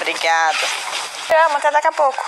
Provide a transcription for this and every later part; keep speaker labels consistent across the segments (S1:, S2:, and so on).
S1: Obrigada. Te amo, até daqui a pouco.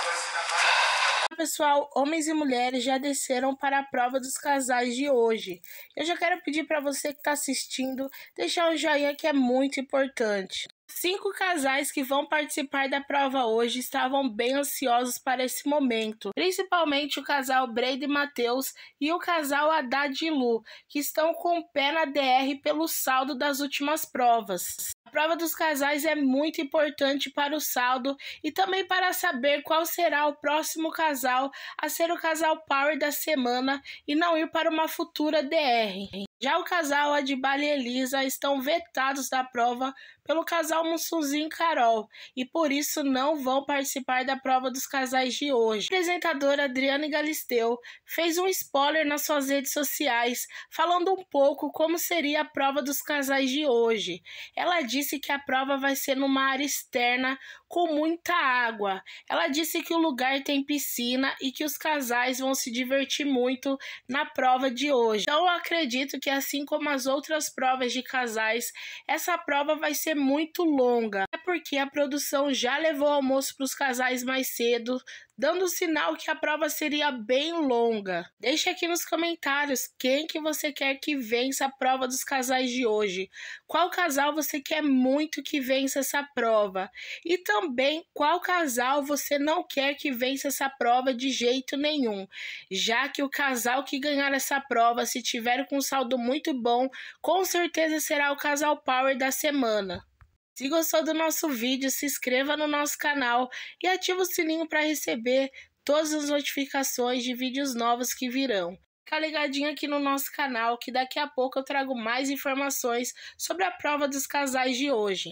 S2: Pessoal, homens e mulheres já desceram para a prova dos casais de hoje. Eu já quero pedir para você que está assistindo deixar um joinha que é muito importante. Cinco casais que vão participar da prova hoje estavam bem ansiosos para esse momento, principalmente o casal Brady Matheus e o casal Haddad e Lu, que estão com o pé na DR pelo saldo das últimas provas. A prova dos casais é muito importante para o saldo e também para saber qual será o próximo casal a ser o casal Power da semana e não ir para uma futura DR. Já o casal Adibale e Elisa estão vetados da prova pelo casal Mussunzinho e Carol e por isso não vão participar da prova dos casais de hoje. A apresentadora Adriane Galisteu fez um spoiler nas suas redes sociais falando um pouco como seria a prova dos casais de hoje. Ela disse que a prova vai ser numa área externa com muita água. Ela disse que o lugar tem piscina e que os casais vão se divertir muito na prova de hoje. Então eu acredito que assim como as outras provas de casais, essa prova vai ser muito longa. É porque a produção já levou almoço para os casais mais cedo, dando sinal que a prova seria bem longa. Deixe aqui nos comentários quem que você quer que vença a prova dos casais de hoje. Qual casal você quer muito que vença essa prova? E também qual casal você não quer que vença essa prova de jeito nenhum? Já que o casal que ganhar essa prova, se tiver com um saldo muito bom, com certeza será o casal Power da semana. Se gostou do nosso vídeo, se inscreva no nosso canal e ative o sininho para receber todas as notificações de vídeos novos que virão. Fica ligadinho aqui no nosso canal que daqui a pouco eu trago mais informações sobre a prova dos casais de hoje.